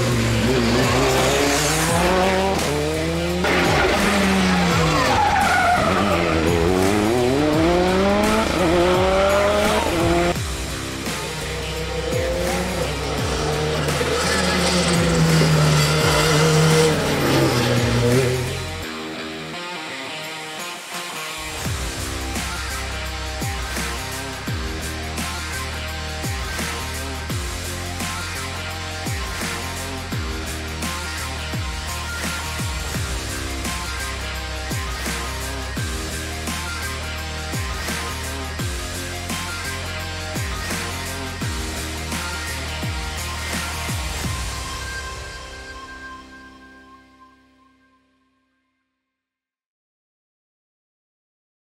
Mm-hmm.